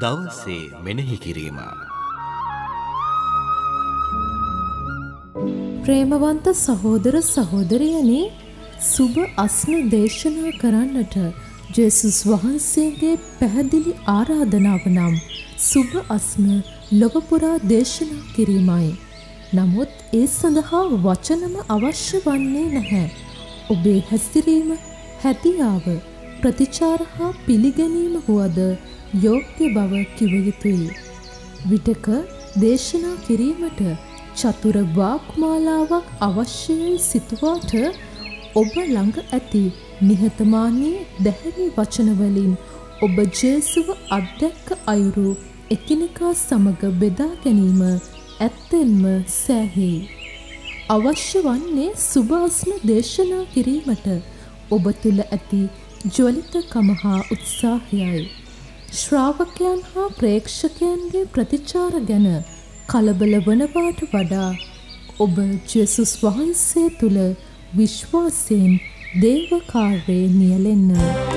දවසේ මෙනෙහි කිරීම. ප්‍රේමවන්ත සහෝදර සහෝදරයනි සුබ අස්න දේශනා කරන්නට ජේසුස් වහන්සේගේ පැහැදිලි ආරාධනාව නම් සුබ අස්න ලොවපුරා දේශනා කිරීමයි. නමුත් ඒ සඳහා වචනම අවශ්‍ය වන්නේ නැහැ. ඔබේ හැසිරීම හැතියාව ප්‍රතිචාර හා පිළිගැනීම වුවද යෝග්‍ය බව කිව යුතුයි. විටක දේශනා කිරීමට චතුර වාක්මාලාවක් අවශ්‍යයි සිතුවාට ඔබ ළඟ ඇති නිහතමානී දැහැමි වචනවලින් ඔබ ජේසුව අත්දැක්ක අයුරු එකිනෙකා සමග බෙදා ගැනීම ඇත්තෙන්ම සෑහෙයි. අවශ්‍ය වන්නේ සුභාස්න දේශනා කිරීමට ඔබ තුළ ඇති ජොලිතකම හා උත්සාහයයි. ශ්‍රාවකයන් හා ප්‍රේක්ෂකයන්ගේ ප්‍රතිචාර ගැන කලබල වනවාට වඩා ඔබ ජෙසුස් වහන්සේ තුළ විශ්වාසයෙන් දේවකාර්යය නියලෙන්න.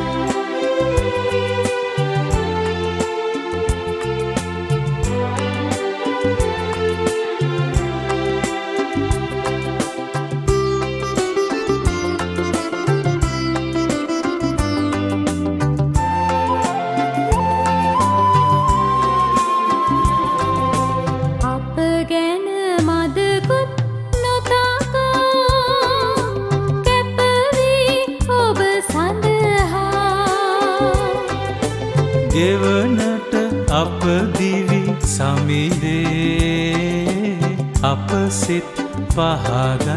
ගෙවනට අප දිවි සමිදේ අප සිත් පහදන්නේ.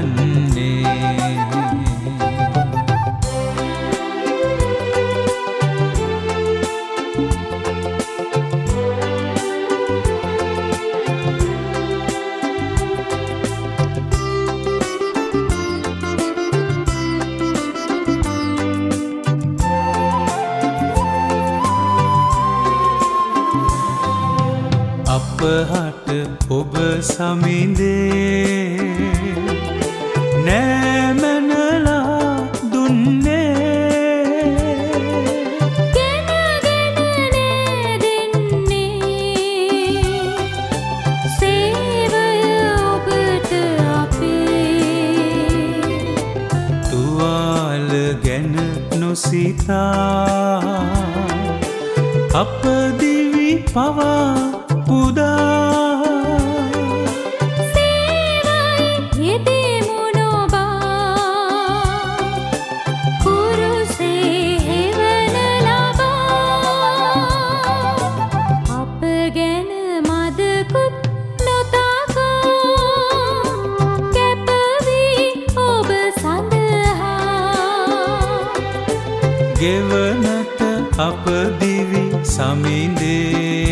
අපහට ඔබ සමිඳේ. නෑමැනලා දුන්නේ. සේවය ඔබට අපේ තුවාල ගැන නොසිතා. අපදිවි පවා ගෙවනට අප දිවි සමිඳේ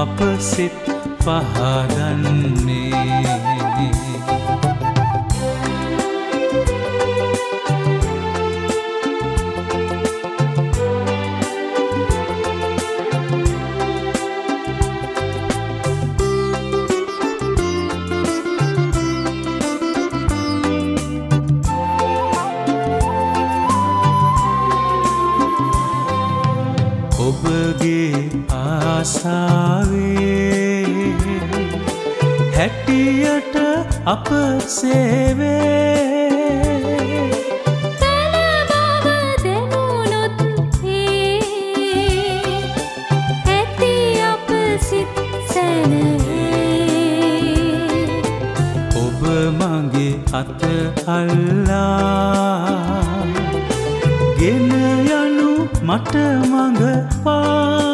අප සිත් පහදන්නේ. ආසාවේ හැටියට අප සේවේ අත අල්ලා ගෙන යනු මට මඟ පා.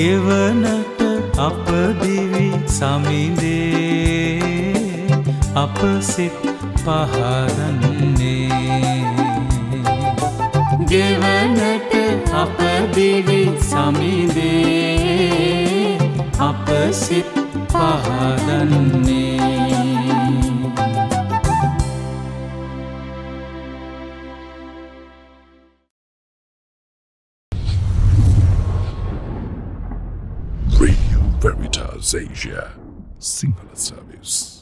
ගෙවනට අප දිවි සමිඳේ අප සිත් පහරන්නේ. ගෙවනට අප දිවි සමිඳේ අප සිත් පහදන්නේ Veritas Asia. Sinhala Service.